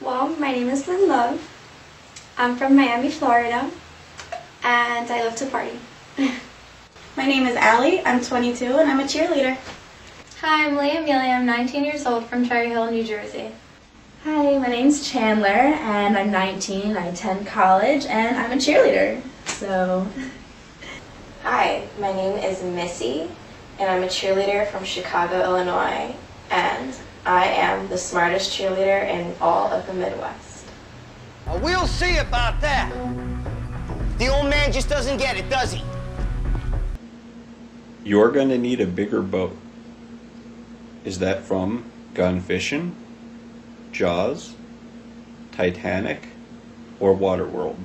Well, my name is Lynn Love. I'm from Miami, Florida, and I love to party. My name is Allie. I'm 22 and I'm a cheerleader. Hi, I'm Leah Amelia. I'm 19 years old from Cherry Hill, New Jersey. Hi, my name's Chandler and I'm 19. I attend college and I'm a cheerleader. So, Hi, my name is Missy, and I'm a cheerleader from Chicago, Illinois, and I am the smartest cheerleader in all of the Midwest. We'll see about that. The old man just doesn't get it, does he? You're gonna need a bigger boat. Is that from Gone Fishing, Jaws, Titanic, or Waterworld?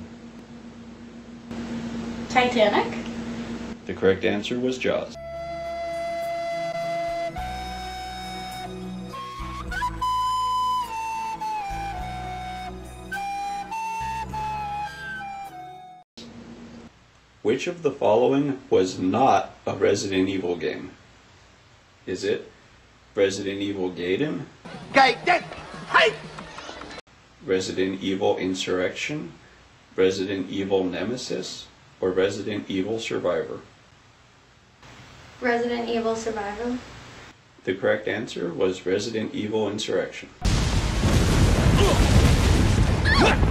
Titanic? The correct answer was Jaws. Which of the following was not a Resident Evil game? Is it Resident Evil Gaiden, Okay, hey! Resident Evil Insurrection, Resident Evil Nemesis, or Resident Evil Survivor? Resident Evil Survivor. The correct answer was Resident Evil Insurrection.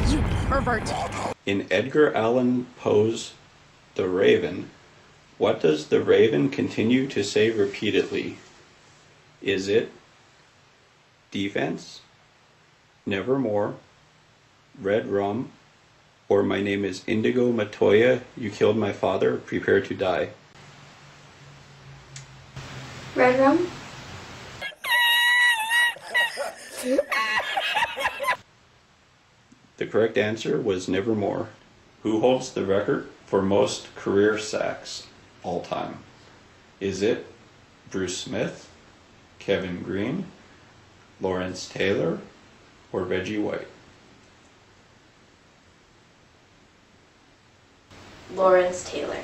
You Pervert. In Edgar Allan Poe's The Raven, what does the raven continue to say repeatedly? Is it defense, nevermore, red rum, or my name is Inigo Montoya, you killed my father, prepare to die? Red Rum. The correct answer was nevermore. Who holds the record for most career sacks all time? Is it Bruce Smith, Kevin Greene, Lawrence Taylor, or Reggie White? Lawrence Taylor.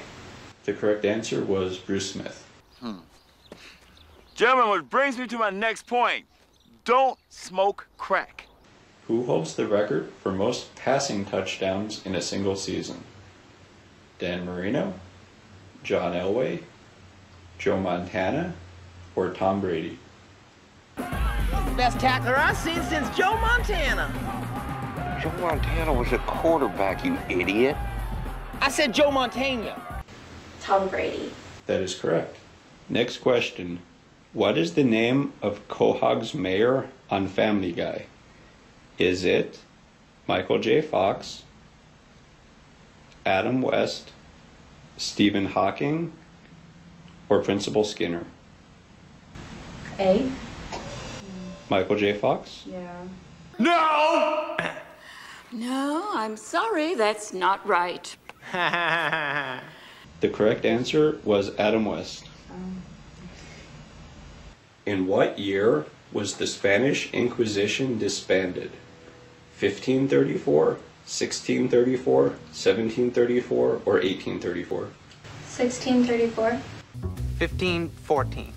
The correct answer was Bruce Smith. Hmm. Gentlemen, which brings me to my next point. Don't smoke crack. Who holds the record for most passing touchdowns in a single season? Dan Marino, John Elway, Joe Montana, or Tom Brady? Best tackler I've seen since Joe Montana. Joe Montana was a quarterback, you idiot. I said Joe Montana. Tom Brady. That is correct. Next question. What is the name of Quahog's mayor on Family Guy? Is it Michael J. Fox, Adam West, Stephen Hawking, or Principal Skinner? A? Michael J. Fox? Yeah. No! No, I'm sorry, that's not right. The correct answer was Adam West. Oh. In what year was the Spanish Inquisition disbanded? 1534, 1634, 1734, or 1834? 1634. 1514.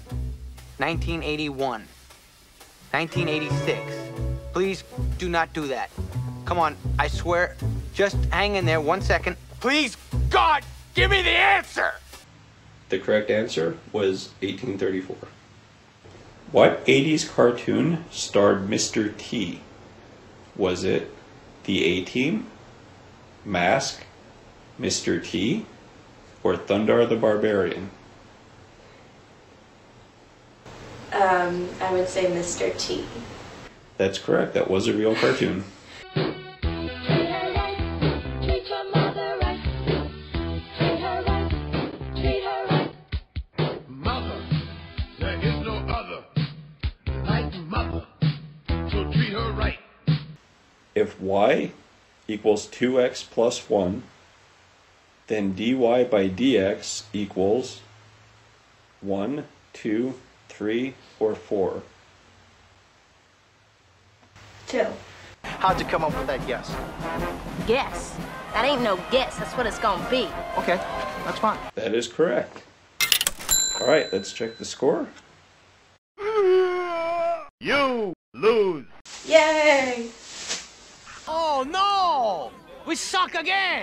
1981. 1986. Please do not do that. Come on, I swear. Just hang in there one second. Please, God, give me the answer! The correct answer was 1834. What 80s cartoon starred Mr. T? Was it The A Team, Mask, Mr. T, or Thundarr the Barbarian? Um, I would say Mr. T. That's correct, that was a real cartoon. If y equals 2x plus 1, then dy by dx equals 1, 2, 3, or 4. Two. How'd you come up with that guess? Guess. That ain't no guess. That's what it's gonna be. Okay, that's fine. That is correct. All right, let's check the score. You lose. Yay! Oh, no! We suck again!